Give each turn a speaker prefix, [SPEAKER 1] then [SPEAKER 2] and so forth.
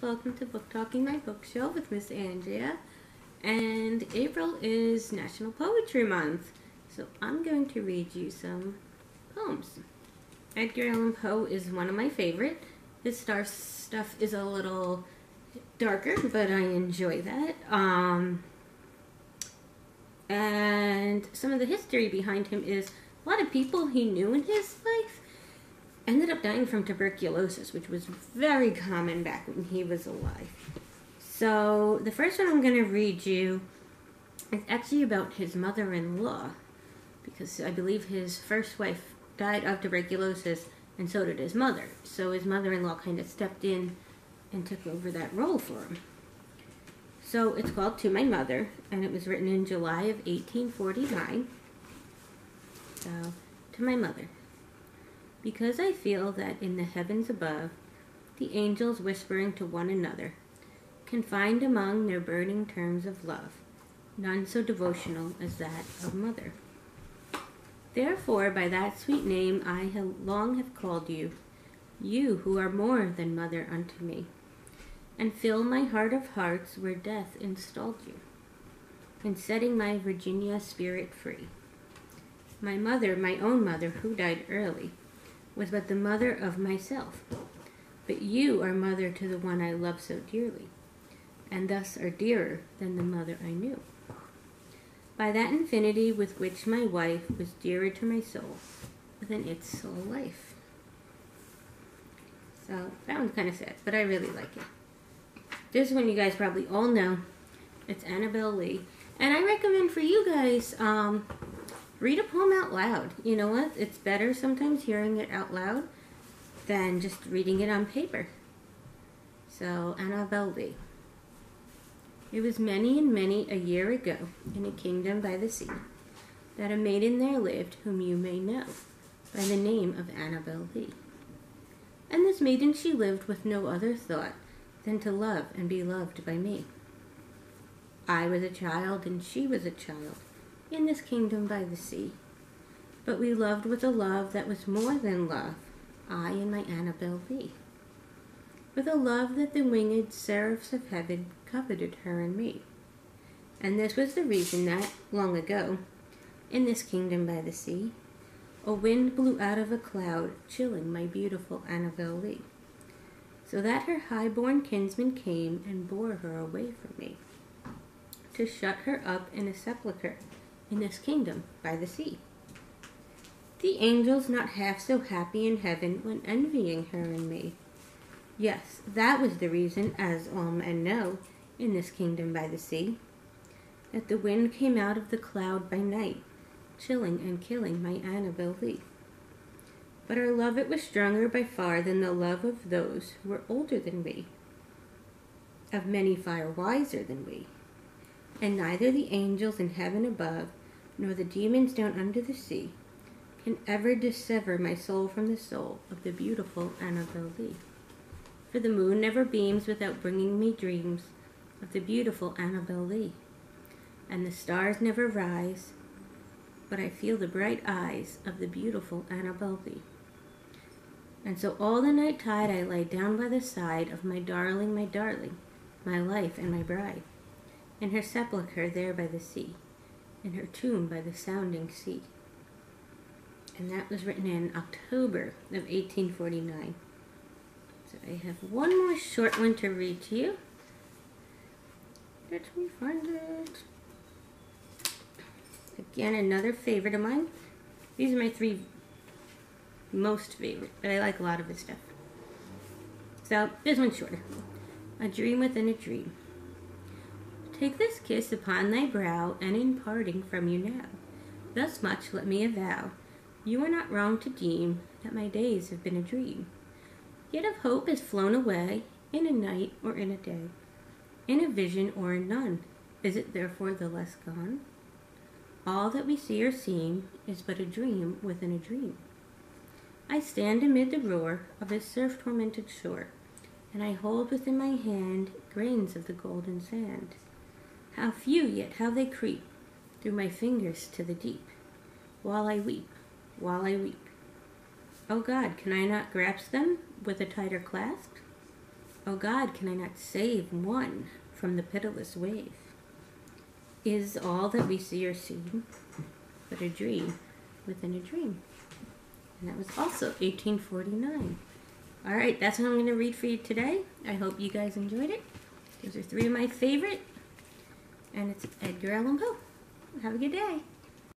[SPEAKER 1] Welcome to Book Talking My Bookshelf with Miss Andrea. And April is National Poetry Month, so I'm going to read you some poems. Edgar Allan Poe is one of my favorite. His star stuff is a little darker, but I enjoy that. Um, and some of the history behind him is a lot of people he knew in his life ended up dying from tuberculosis, which was very common back when he was alive. So the first one I'm going to read you is actually about his mother-in-law, because I believe his first wife died of tuberculosis, and so did his mother. So his mother-in-law kind of stepped in and took over that role for him. So it's called To My Mother, and it was written in July of 1849. So, to my mother. Because I feel that in the heavens above, the angels whispering to one another, can find among their burning terms of love none so devotional as that of mother. Therefore, by that sweet name I long have called you, you who are more than mother unto me, and fill my heart of hearts where death installed you, and setting my Virginia spirit free. My mother, my own mother, who died early, was but the mother of myself. But you are mother to the one I love so dearly, and thus are dearer than the mother I knew. By that infinity with which my wife was dearer to my soul than its soul life. So that one's kind of sad, but I really like it. This one you guys probably all know. It's Annabel Lee. And I recommend for you guys, um, read a poem out loud. You know what? It's better sometimes hearing it out loud than just reading it on paper. So, Annabel Lee. It was many and many a year ago, in a kingdom by the sea, that a maiden there lived whom you may know by the name of Annabel Lee. And this maiden she lived with no other thought than to love and be loved by me. I was a child and she was a child, in this kingdom by the sea. But we loved with a love that was more than love, I and my Annabel Lee. With a love that the winged seraphs of heaven coveted her and me. And this was the reason that, long ago, in this kingdom by the sea, a wind blew out of a cloud, chilling my beautiful Annabel Lee, so that her high-born kinsman came and bore her away from me, to shut her up in a sepulchre in this kingdom by the sea. The angels not half so happy in heaven when envying her and me. Yes, that was the reason, as all men know, in this kingdom by the sea, that the wind came out of the cloud by night, chilling and killing my Annabel Lee. But our love it was stronger by far than the love of those who were older than we, of many far wiser than we. And neither the angels in heaven above nor the demons down under the sea, can ever dissever my soul from the soul of the beautiful Annabel Lee. For the moon never beams without bringing me dreams of the beautiful Annabel Lee. And the stars never rise, but I feel the bright eyes of the beautiful Annabel Lee. And so all the night tide I lay down by the side of my darling, my darling, my life and my bride, in her sepulchre there by the sea in her tomb by the sounding sea. And that was written in October of 1849. So I have one more short one to read to you. Let me find it. Again, another favorite of mine. These are my three most favorite, but I like a lot of his stuff. So, this one's shorter. A Dream Within a Dream. Take this kiss upon thy brow, and in parting from you now, thus much let me avow, you are not wrong to deem that my days have been a dream. Yet if hope is flown away, in a night or in a day, in a vision or in none, is it therefore the less gone? All that we see or seem is but a dream within a dream. I stand amid the roar of a surf-tormented shore, and I hold within my hand grains of the golden sand. How few, yet how they creep through my fingers to the deep, while I weep, while I weep. O oh God, can I not grasp them with a tighter clasp? Oh God, can I not save one from the pitiless wave? Is all that we see or see but a dream within a dream? And that was also 1849. All right, that's what I'm going to read for you today. I hope you guys enjoyed it. Those are three of my favorite, and it's Edgar Allan Poe. Have a good day.